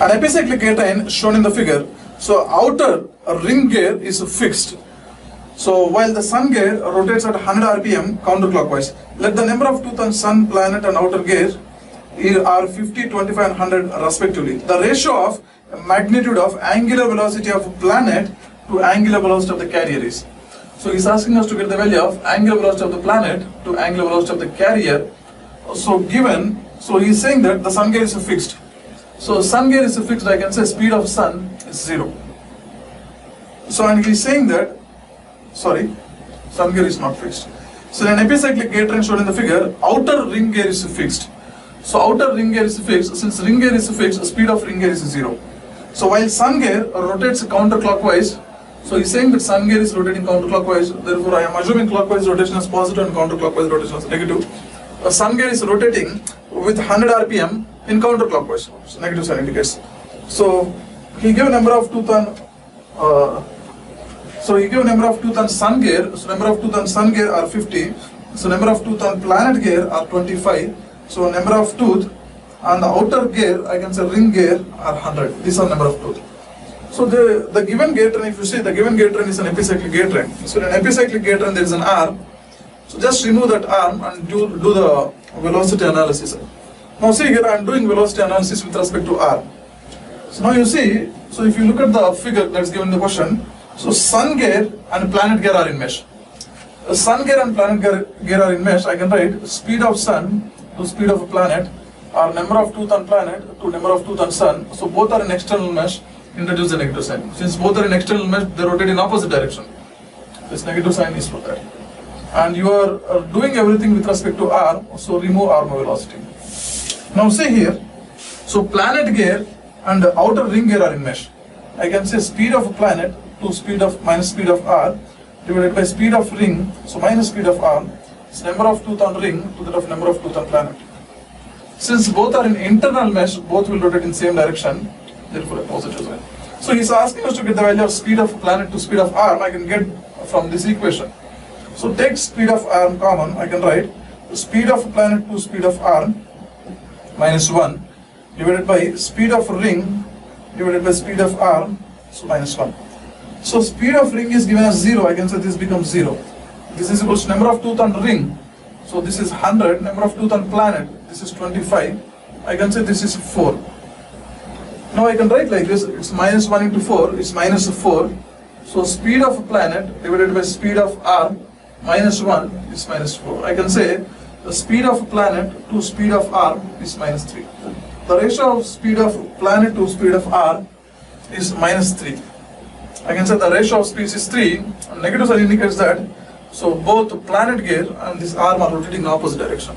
An epicyclic gear train shown in the figure. So outer ring gear is fixed. So while the sun gear rotates at 100 rpm counterclockwise, let the number of tooth on sun, planet and outer gear are 50, 25 and 100 respectively. The ratio of magnitude of angular velocity of planet to angular velocity of the carrier is. So he's asking us to get the value of angular velocity of the planet to angular velocity of the carrier. So given, so he's saying that the sun gear is fixed. So sun gear is fixed, I can say speed of sun is zero. So and he's saying that, sorry, sun gear is not fixed. So an epicyclic gear train shown in the figure, outer ring gear is fixed. So outer ring gear is fixed. Since ring gear is fixed, speed of ring gear is zero. So while sun gear rotates counterclockwise, so he's saying that sun gear is rotating counterclockwise. Therefore, I am assuming clockwise rotation is positive and counterclockwise rotation is negative. The sun gear is rotating with 100 rpm in counterclockwise. So negative sign indicates. So he gave number of tooth on. Uh, so he gave number of tooth on sun gear. So number of tooth on sun gear are 50. So number of tooth on planet gear are 25. So number of tooth on the outer gear, I can say ring gear are 100. These are number of tooth. So the, the given gear train, if you see the given gear train is an epicyclic gear train. So in an epicyclic gear train there is an arm. So just remove that arm and do, do the velocity analysis. Now see here I am doing velocity analysis with respect to arm. So now you see, so if you look at the figure that's given in the question, so sun gear and planet gear are in mesh. The sun gear and planet gear, gear are in mesh, I can write speed of sun to speed of a planet or number of tooth on planet to number of tooth on sun. So both are in external mesh, introduce the negative sign. Since both are in external mesh, they rotate in opposite direction. This negative sign is for that. And you are uh, doing everything with respect to arm, so remove arm velocity. Now see here, so planet gear and outer ring gear are in mesh. I can say speed of planet to speed of minus speed of arm divided by speed of ring, so minus speed of arm, is number of tooth on ring to that of number of tooth on planet. Since both are in internal mesh, both will rotate in same direction, therefore a positive sign. So he's asking us to get the value of speed of planet to speed of arm, I can get from this equation. So take speed of arm common, I can write speed of planet to speed of arm minus 1 divided by speed of ring divided by speed of arm, so minus 1. So speed of ring is given as 0, I can say this becomes 0. This is equals to number of tooth on ring, so this is 100, number of tooth on planet, this is 25, I can say this is 4. Now I can write like this, it's minus 1 into 4, it's minus 4. So speed of planet divided by speed of arm minus 1 is minus 4. I can say the speed of planet to speed of arm is minus 3. The ratio of speed of planet to speed of arm is minus 3. I can say the ratio of speeds is 3, and negative sign indicates that, so both planet gear and this arm are rotating in opposite direction.